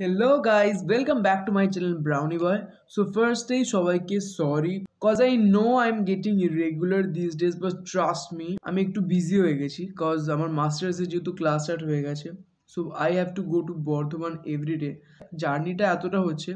Hello guys welcome back to my channel brownie boy so first এই সবাইকে sorry cause I know I am getting regular these days but trust me আমি একটু busy হয়ে গেছি cause আমার মাস্টার্সের যেহেতু class start হয়ে গেছে so I have to go to Bardhaman everyday জার্নিটা এতটা হচ্ছে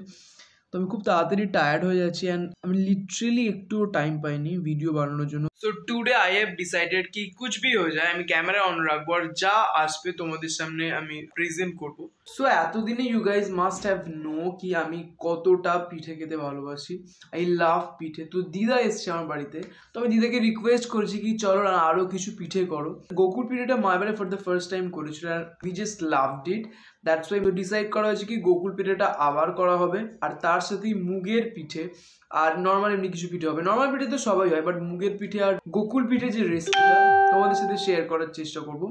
তো আমি খুব তাড়াতাড়ি টায়ার্ড হয়ে যাচ্ছি অ্যান্ড আমি লিটারেলি একটুও টাইম পাইনি ভিডিও বানানোর জন্য। So today I have decided কি কুছ ভি হয়ে যায়, আমি ক্যামেরা অন রাখব আর যা আসবে তোমাদের সামনে আমি প্রেজেন্ট করব। সো এতদিনে you guys must have know কি আমি কতটা পিঠে খেতে ভালোবাসি। আই লাভ পিঠে। তো দিদা এসছে আমার বাড়িতে। তো আমি দিদাকে রিকোয়েস্ট করেছি কি চলো আরও কিছু পিঠে করো। গোকুর পিঠেটা মা এবারে ফর দ্য ফার্স্ট টাইম করেছিল আর we just loved it that's why decide করা হয়েছে কি গোকুল পিঠেটা আবার করা হবে আর তার সাথেই মুগের পিঠে আর নর্মাল এমনি কিছু পিঠে হবে। নর্মাল পিঠে তো সবাই হয় বাট মুগের পিঠে আর গোকুল পিঠে যে রেসিপিটা তোমাদের সাথে শেয়ার করার চেষ্টা করব।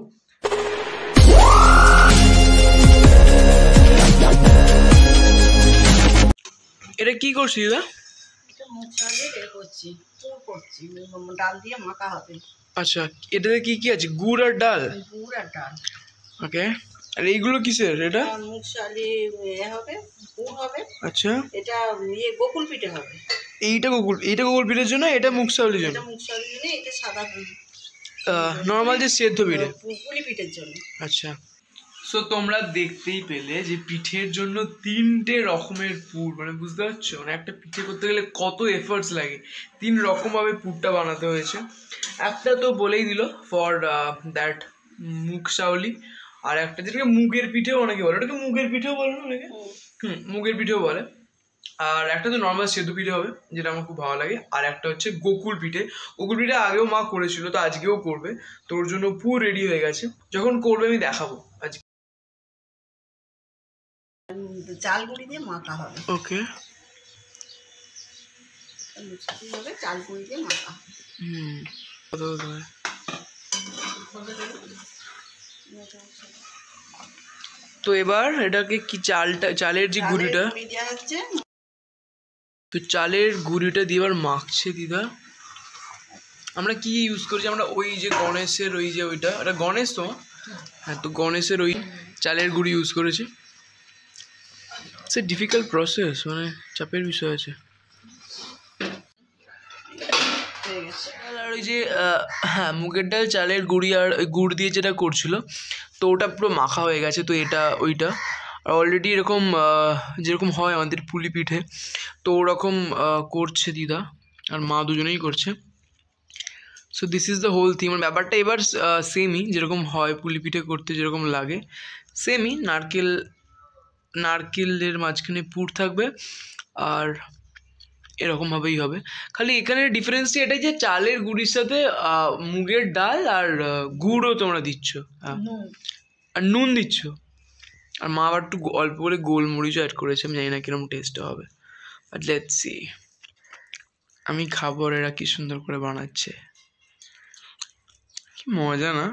এটা কি করছি দাদা ডাল দিয়ে মাখা হবে। আচ্ছা এটাতে কি কি আছে? গুড় আর ডাল? গুড় আর ডাল। ওকে আর এইগুলো কিসের? এটা? হবে পুর হবে। আচ্ছা। এটা ইয়ে গোকুল পিঠে হবে। এইটা গোকুল এইটা গোকুল পিঠের জন্য এটা মুখ সাউলির জন্য? এটা মুছালি জন্য এটা সাদা নর্মাল যে সেদ্ধ পিঠে? পুলি পিঠের জন্য। আচ্ছা। সো তোমরা দেখতেই পেলে যে পিঠের জন্য তিনটে রকমের পুর মানে বুঝতে পারছ? মানে একটা পিঠে করতে গেলে কত এফার্টস লাগে। তিন রকমভাবে পুরটা বানাতে হয়েছে। একটা তো বলেই দিল ফর দ্যাট মুগ শাওলি আর একটা যেটাকে মুগের পিঠেও অনেকে বলে ওটাকে মুগের পিঠেও বলে না অনেকে? হুম। মুগের পিঠেও বলে। আর একটা তো নর্মাল সেদ্ধ পিঠে হবে যেটা আমার খুব ভালো লাগে। আর একটা হচ্ছে গোকুল পিঠে। গোকুল পিঠে আগেও মা করেছিল তো আজকেও করবে। তোর জন্য পুরো রেডি হয়ে গেছে। যখন করবে আমি দেখাবো। আজকে চাল গুঁড়ি দিয়ে মাখা হবে। ওকে হবে চাল গুঁড়ি দিয়ে মাখা হুম? তো এবার এটাকে কি চালটা চালের যে গুঁড়িটা? তো চালের গুঁড়িটা দিয়ে এবার মাখছে দিদা। আমরা কি ইউজ করছি আমরা ওই যে গণেশের ওই যে ওইটা ওটা গণেশ তো? হ্যাঁ তো গণেশের ওই চালের গুঁড়ি ইউজ করেছি। সে ডিফিকাল্ট প্রসেস মানে চাপের বিষয় আছে হয়ে গেছে আর ওই যে হ্যাঁ মুগের ডাল, চালের গুঁড়ি আর ওই গুড় দিয়ে যেটা করছিল, তো ওটা পুরো মাখা হয়ে গেছে, তো এটা, ওইটা। আর অলরেডি এরকম যেরকম হয় আমাদের পুলি পিঠে, তো ওরকম করছে দিদা, আর মা দুজনেই করছে। So this is the whole theme ব্যাপারটা এবার সেমই যেরকম হয় পুলি পিঠে করতে যেরকম লাগে। সেমই নারকেল, নারকেলের মাঝখানে পুর থাকবে, আর এরকমভাবেই হবে। খালি এখানে ডিফারেন্সটা এটাই যে চালের গুঁড়ির সাথে মুগের ডাল আর গুড়ও তোমরা দিচ্ছ। হ্যাঁ। আর নুন দিচ্ছ। আর মা আবার একটু অল্প করে গোলমরিচও অ্যাড করেছে আমি জানি না কীরকম টেস্ট হবে। বাট লেটস সি আমি খাব আর এরা কি সুন্দর করে বানাচ্ছে। কি মজা না?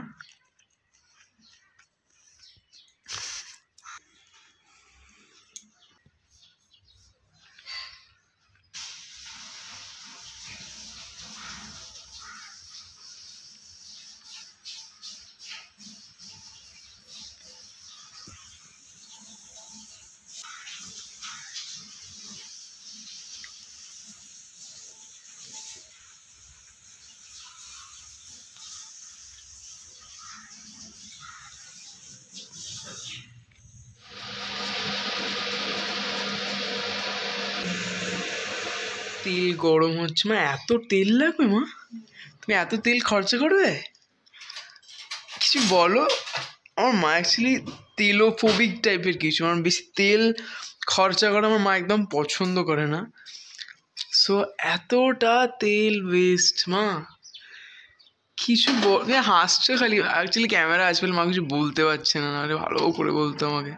তেল গরম হচ্ছে, মা, এত তেল লাগবে, মা? তুমি এত তেল খরচা করবে? কিছু বলো? আমার মা অ্যাকচুয়ালি তেলোফোবিক টাইপের কিছু, আমার বেশি তেল খরচা করা আমার মা একদম পছন্দ করে না। সো এতটা তেল ওয়েস্ট মা। কিছু বল হাসছে খালি অ্যাকচুয়ালি ক্যামেরা আছে বলে মা কিছু বলতে পারছে না ভালো করে বলতো আমাকে।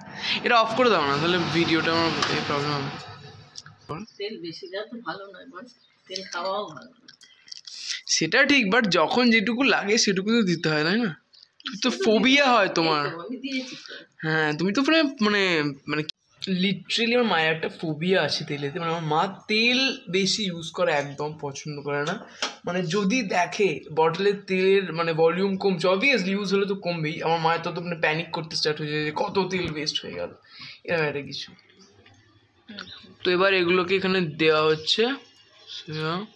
এটা অফ করে দাও না, তাহলে ভিডিওটা আমার প্রবলেম হবে। তেল বেশি দেওয়া তো ভালো নয় বল তেল খাওয়াও ভালো না। সেটা ঠিক বাট যখন যেটুকু লাগে সেটুকু তো দিতে হয় তাই না? তুমি তো ফোবিয়া হয় তোমার। হ্যাঁ তুমি তো মানে মানে মানে লিটারেলি আমার মায়ের একটা ফোবিয়া আছে তেলেতে। মানে আমার মা তেল বেশি ইউজ করে একদম পছন্দ করে না। মানে যদি দেখে বটলের তেলের মানে ভলিউম কমছে অবভিয়াসলি ইউজ হলে তো কমবেই। আমার মায়ের তত মানে প্যানিক করতে স্টার্ট হয়ে যায় যে কত তেল ওয়েস্ট হয়ে গেল। এরকম একটা কিছু। তো এবার এগুলোকে এখানে দেওয়া হচ্ছে। So,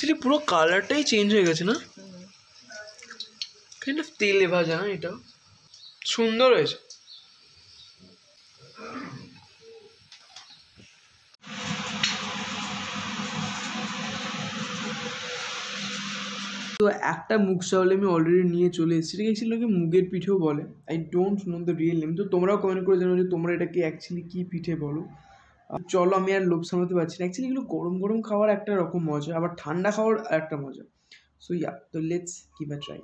actually, পুরো কালারটাই চেঞ্জ হয়ে গেছে না? কাইন্ড অফ তেলে ভাজা না এটা? সুন্দর হয়েছে। তো একটা মুগ চাউলে আমি অলরেডি নিয়ে চলে এসেছি। এটাকে অ্যাকচুয়ালি লোকে মুগের পিঠেও বলে? I don't know the real name তো তোমরাও কমেন্ট করে জানো যে তোমরা এটাকে অ্যাকচুয়ালি কী পিঠে বলো? চলো আমি আর লোভ সামলাতে পারছি না। অ্যাকচুয়ালি এগুলো গরম গরম খাওয়ার একটা রকম মজা, আবার ঠান্ডা খাওয়ার আর একটা মজা। সো ইয়া তো লেটস গিভ আ ট্রাই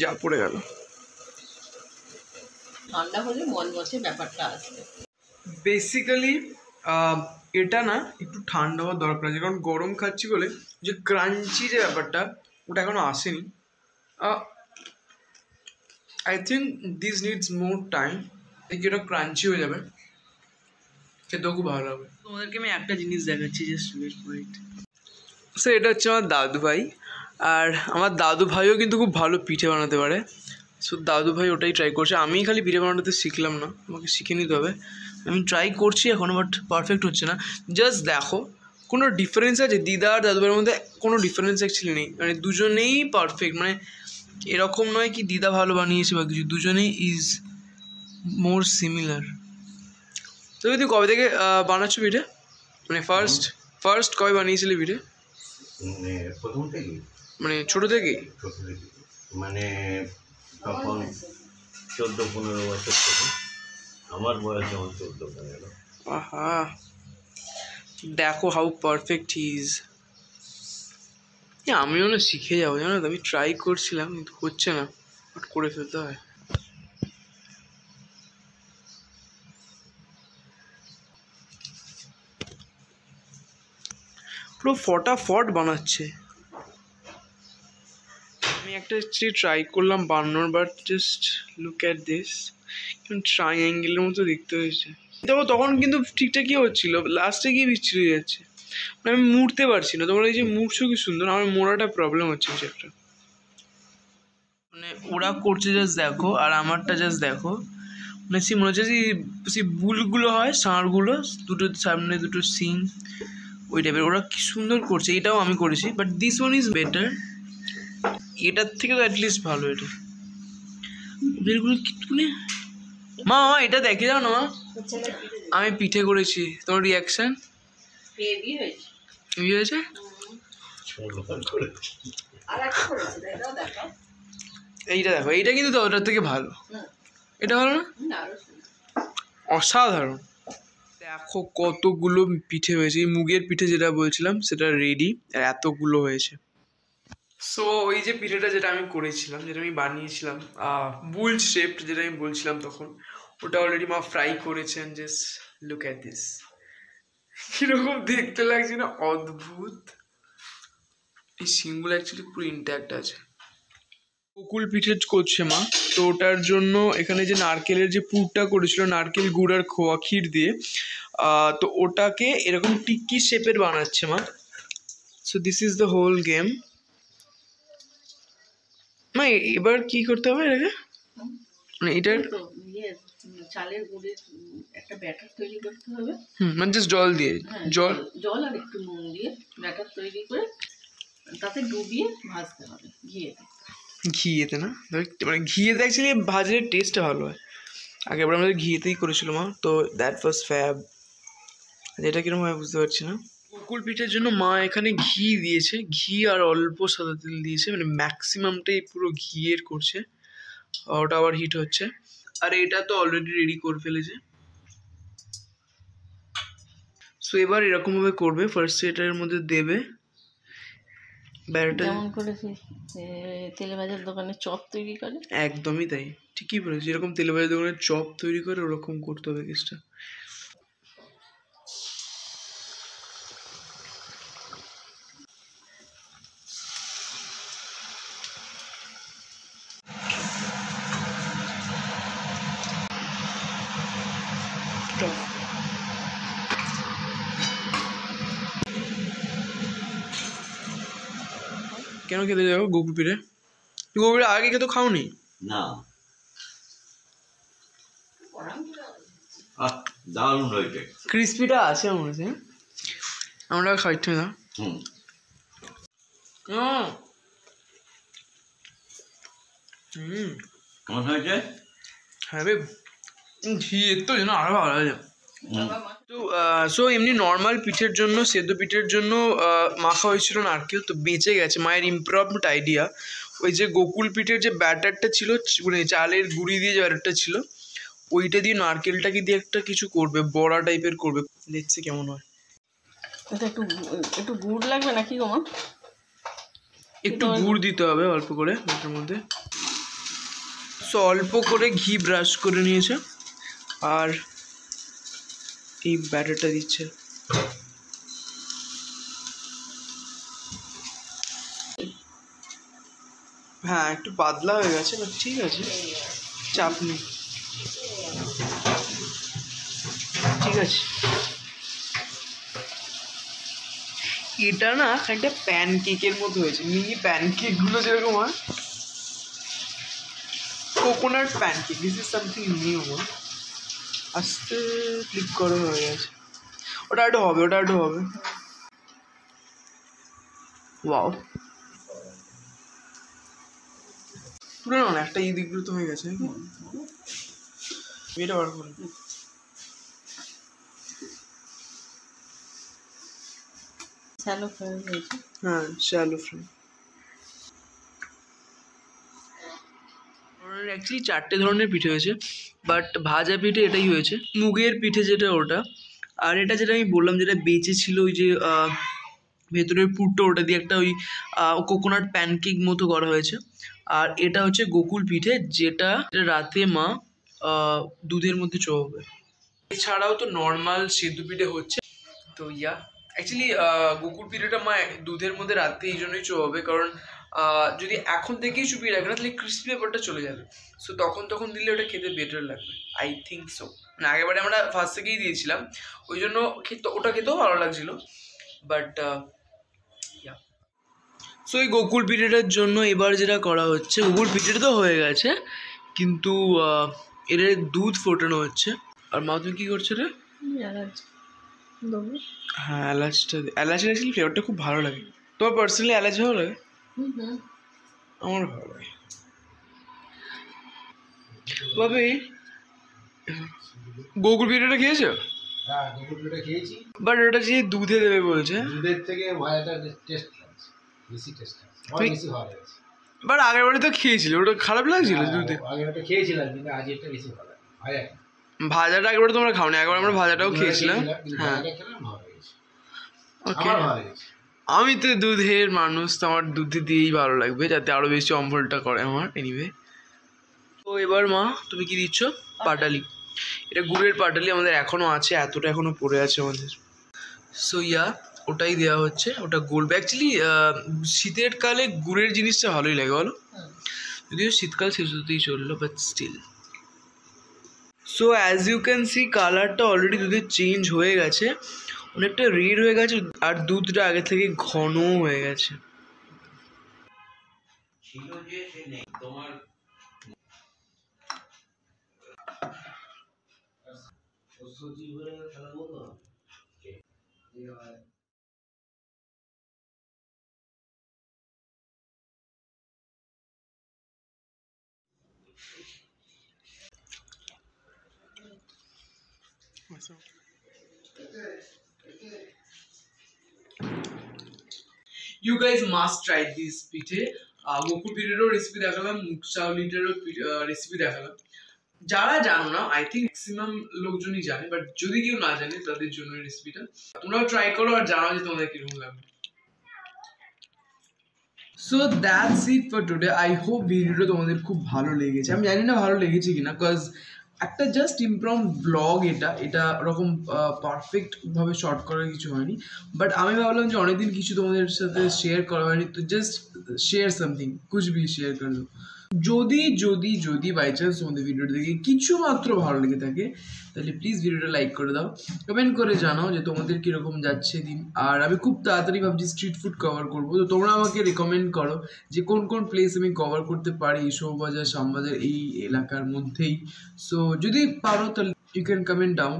যা পড়ে গেল। ঠান্ডা হলে মন মচমচে ব্যাপারটা আসবে। বেসিক্যালি এটা না একটু ঠান্ডা হওয়ার দরকার আছে। কারণ গরম খাচ্ছি বলে যে ক্রাঞ্চি যে ব্যাপারটা ওটা এখনও আসেনি। I think this needs more time দেখি এটা ক্রাঞ্চি হয়ে যাবে। খেতেও খুব ভালো হবে তোমাদেরকে আমি একটা জিনিস দেখাচ্ছি ফর ইট স্যার এটা হচ্ছে আমার দাদু ভাই আর আমার দাদু ভাইও কিন্তু খুব ভালো পিঠে বানাতে পারে। সো দাদু ভাই ওটাই ট্রাই করছে। আমি খালি পিঠে বানাতে শিখলাম না। আমাকে শিখে নিতে হবে। আমি ট্রাই করছি এখনও বাট পারফেক্ট হচ্ছে না। জাস্ট দেখো কোনো ডিফারেন্স আছে? দিদা আর দাদু ভাইয়ের মধ্যে কোনো ডিফারেন্স অ্যাকচুয়ালি নেই। মানে দুজনেই পারফেক্ট মানে এরকম নয় কি দিদা ভালো বানিয়েছে বা কিছু। দুজনেই ইজ মোর সিমিলার তো তুই কবে থেকে বানাচ্ছ পিঠে মানে ফার্স্ট ফার্স্ট কবে বানিয়েছিলি পিঠে মানে মানে ছোটো থেকেই? ছোট থেকে মানে তখন চোদ্দ, পনেরো বছর থেকে আমার বয়স যেমন চোদ্দ, পনেরো। আহা, দেখো হাউ পারফেক্ট ইজ আমিও না শিখে যাব, জানো আমি ট্রাই করছিলাম, কিন্তু হচ্ছে না বাট করে ফেলতে হয়। পুরো ফটাফট বানাচ্ছে। আমি একটা অ্যাকচুয়ালি ট্রাই করলাম বানানোর but just look at this ট্রাইঅ্যাঙ্গেলের মতো দেখতে হয়েছে। দেখো, তখন কিন্তু ঠিকঠাকই হচ্ছিল লাস্টে গিয়ে বিচ্ছিরি যাচ্ছে মানে আমি মুড়তে পারছি না, তোমরা এই যে মুড়ছো কি সুন্দর, আমার মোড়াটা প্রবলেম হচ্ছে একটা। মানে ওরা করছে জাস্ট দেখো, আর আমারটা জাস্ট দেখো। মানে সে মনে হচ্ছে যে সেই বুলগুলো হয় ষাঁড়গুলো দুটো সামনে দুটো সিং, ওই টাইপের ওরা কি সুন্দর করছে, এটাও আমি করেছি but this one is better এটার থেকে তো অ্যাটলিস্ট ভালো এটা। এগুলো কি মানে মা মা এটা দেখে যাও না মা। আমি পিঠে করেছি। তোমার রিয়াকশন হেভি হয়েছে? এইটা দেখো এইটা কিন্তু ওটার থেকে ভালো। এটা ভালো না। অসাধারণ। দেখো কতগুলো পিঠে হয়েছে। এই মুগের পিঠে যেটা বলছিলাম সেটা রেডি আর এতগুলো হয়েছে। সো ওই যে পিঠেটা যেটা আমি করেছিলাম, যেটা আমি বানিয়েছিলাম বুল শেপ যেটা আমি বলছিলাম তখন, ওটা অলরেডি মা ফ্রাই করেছেন জাস্ট লুক অ্যাট দিস কীরকম দেখতে লাগছে না, অদ্ভুত। এই সিংগুলো অ্যাকচুয়ালি পুরো ইন্ট্যাক্ট আছে। বকুল পিঠে করছে মা, তো ওটার জন্য এখানে যে নারকেলের যে পুরটা করেছিল, নারকেল গুড় আর খোয়া ক্ষীর দিয়ে তো ওটাকে এরকম টিক্কি শেপের বানাচ্ছে মা। So this is the whole game এ- এবার কি করতে হবে এটাকে? মানে এটার ইয়ে চালের গুঁড়ের একটা ব্যাটার তৈরি করতে হবে। হুম মানে জাস্ট জল দিয়ে হ্যাঁ, জল জল আর একটু নুন দিয়ে ব্যাটার তৈরি করে তাতে ডুবিয়ে ভাজতে হবে ঘিয়েতে। ঘিয়েতে না? মানে ঘিয়েতে অ্যাকচুয়ালি ভাজলে টেস্টটা ভালো হয়। আগেবার আমাদের ঘিয়েতেই করেছিল মা তো দ্যাট ওয়াজ ফ্যাব এটা কীরকম হয় বুঝতে পারছি না। গকুল পিঠের জন্য মা এখানে ঘি দিয়েছে। ঘি আর অল্প সাদা তেল দিয়েছে মানে ম্যাক্সিমামটাই পুরো ঘিয়ের করছে। ওটা আবার হিট হচ্ছে। আর এটা তো অলরেডি রেডি করে ফেলেছে। সো এবার এরকমভাবে করবে। ফার্স্ট এটার মধ্যে দেবে। ব্যাটারটা যেমন করে তেলে ভাজার দোকানে চপ তৈরি করে। একদমই তাই। ঠিকই বলেছি। যেরকম তেলে ভাজা দোকানে চপ তৈরি করে ওরকম করতে হবে কেসটা কেন খেতে যাব গোকুল পিঠে পিঠে আগে খেতে খাওনি? না। দারুণ হয়েছে। ক্রিসপিটা আছে আমার মনে হচ্ছে? আমরা খাইতে না হুম। হুম। কেমন হয়েছে? হ্যাঁ তো যেন আরও ভালো লাগে। তো সো এমনি নর্মাল পিঠের জন্য সেদ্ধ পিঠের জন্য মাখা হয়েছিল নারকেল তো বেঁচে গেছে। মায়ের ইমপ্রভড আইডিয়া ওই যে গোকুল পিঠের যে ব্যাটারটা ছিল মানে চালের গুঁড়ি দিয়ে যে ব্যাটারটা ছিল ওইটা দিয়ে নারকেলটাকে দিয়ে একটা কিছু করবে বড়া টাইপের করবে। দেখছে কেমন হয়। একটু একটু গুড় লাগবে নাকি মা? একটু গুড় দিতে হবে অল্প করে ওটার মধ্যে। সো অল্প করে ঘি ব্রাশ করে নিয়েছে। আর এই ব্যাটারটা দিচ্ছে। হ্যাঁ একটু পাতলা হয়ে গেছে বাট ঠিক আছে। চাপ নেই। ঠিক আছে। এটা না খানিকটা প্যানকেকের মতো হয়েছে। মিনি প্যানকেকগুলো যেরকম হয়। Coconut pancake this is something new আস্তে ক্লিক করে হয়ে গেছে। ওটা একটু হবে ওটা একটু হবে। ওয়াও তুলে না একটা এই দিকগুলো তো হয়ে গেছে। এটা বার করে। স্যালো ফ্রাই হ্যাঁ শ্যালো ফ্রাই অ্যাকচুয়ালি চারটে ধরনের পিঠে হয়েছে বাট ভাজা পিঠে এটাই হয়েছে। মুগের পিঠে যেটা ওটা, আর এটা যেটা আমি বললাম যেটা বেঁচে ছিল ওই যে ভেতরের পুরটা, ওটা দিয়ে একটা ওই কোকোনাট প্যানকেক মতো করা হয়েছে। আর এটা হচ্ছে গোকুল পিঠে, যেটা রাতে মা দুধের মধ্যে চোবাবে এছাড়াও তো নর্মাল সিদ্ধ পিঠে হচ্ছে। তো ইয়া অ্যাকচুয়ালি গোকুল পিঠেটা মা, দুধের মধ্যে রাতে এই জন্যই চোবাবে কারণ যদি এখন থেকেই চুপিয়ে রাখে না তাহলে ক্রিস্পি ব্যাপারটা চলে যাবে। সো তখন তখন দিলে ওটা খেতে বেটার লাগবে। আই থিঙ্ক সো মানে আগেবারে আমরা ফার্স্ট থেকেই দিয়েছিলাম। ওই জন্য খেতে ওটা খেতেও ভালো লাগছিল। বাট সো এই গোকুল পিঠেটার জন্য এবার যেটা করা হচ্ছে গোকুল পিঠেটা তো হয়ে গেছে কিন্তু এর দুধ ফোটানো হচ্ছে। আর মা তুমি কী করছ রে? হ্যাঁ এলাচটা এলাচের অ্যাকচুয়ালি ফ্লেভারটা খুব ভালো লাগে। তোমার পার্সোনালি এলাচ ভালো লাগে? আমার ভালো ভাবি গোকুল পিঠাটা খেয়েছো? হ্যাঁ বাট ওটা যে দুধে দেবে বলছে। দুধের থেকে ভাজাটা টেস্ট বেশি টেস্ট লাগছে আমার তুই- বেশি ভালো বাট আগের বারে তো খেয়েছিল ওটা খারাপ লাগছিল দুধে। হ্যাঁ, আগে ওটা খেয়েছিলাম কিন্তু আজ এটা বেশি ভালো ভাজা ভাজাটা আগেবারে তোমরা খাওনি একবার আমরা ভাজাটাও খেয়েছিলাম। হ্যাঁ। ওকে আমি তো দুধের মানুষ তো আমার দুধে দিয়েই ভালো লাগবে যাতে আরও বেশি অম্বলটা করে আমার এনিওয়ে তো এবার মা তুমি কি দিচ্ছ? পাটালি। এটা গুড়ের পাটালি আমাদের এখনও আছে এতটা এখনও পড়ে আছে আমাদের। সো ইয়া ওটাই দেওয়া হচ্ছে ওটা গলবে অ্যাকচুয়ালি শীতের কালে গুড়ের জিনিসটা ভালোই লাগে বলো? যদিও শীতকাল শেষ হতেই চলল but still so as you can see কালারটা অলরেডি দুধের চেঞ্জ হয়ে গেছে। অনেকটা রেড হয়ে গেছে আর দুধটা আগে থেকে ঘন হয়ে গেছে। তোমার you guys must try this পিঠে। গোকুল পিঠেরও রেসিপি দেখালাম মুখ চাউলিটারও রেসিপি দেখালাম। যারা জানো না আই থিঙ্ক ম্যাক্সিমাম লোকজনই জানে বাট যদি কেউ না জানে, তাদের জন্য রেসিপিটা তোমরাও ট্রাই করো আর জানাও যে তোমাদের কীরকম লাগবে। So that's it for today I hope ভিডিওটা তোমাদের খুব ভালো লেগেছে। আমি জানি না ভালো লেগেছে কিনা বিকজ একটা জাস্ট ইমপ্রম ব্লগ এটা এটা ওরকম পারফেক্ট ভাবে শর্ট করার কিছু হয়নি। বাট আমি ভাবলাম যে অনেকদিন কিছু তোমাদের সাথে শেয়ার করা হয়নি, তো জাস্ট শেয়ার সামথিং কুছ ভি শেয়ার করল। যদি যদি যদি বাই চান্স তোমাদের ভিডিওটা দেখে কিছু মাত্র ভালো লেগে থাকে, তাহলে প্লিজ ভিডিওটা লাইক করে দাও কমেন্ট করে জানাও যে তোমাদের কীরকম যাচ্ছে দিন। আর আমি খুব তাড়াতাড়ি ভাবছি স্ট্রিট ফুড কভার করব, তো তোমরা আমাকে রেকমেন্ড করো যে কোন কোন প্লেস আমি কভার করতে পারি শোবাজার শ্যামবাজার এই এলাকার মধ্যেই। সো যদি পারো তাহলে you can comment down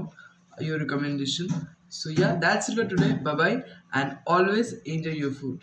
so, yeah, that's it for today. Bye bye and always enjoy your food.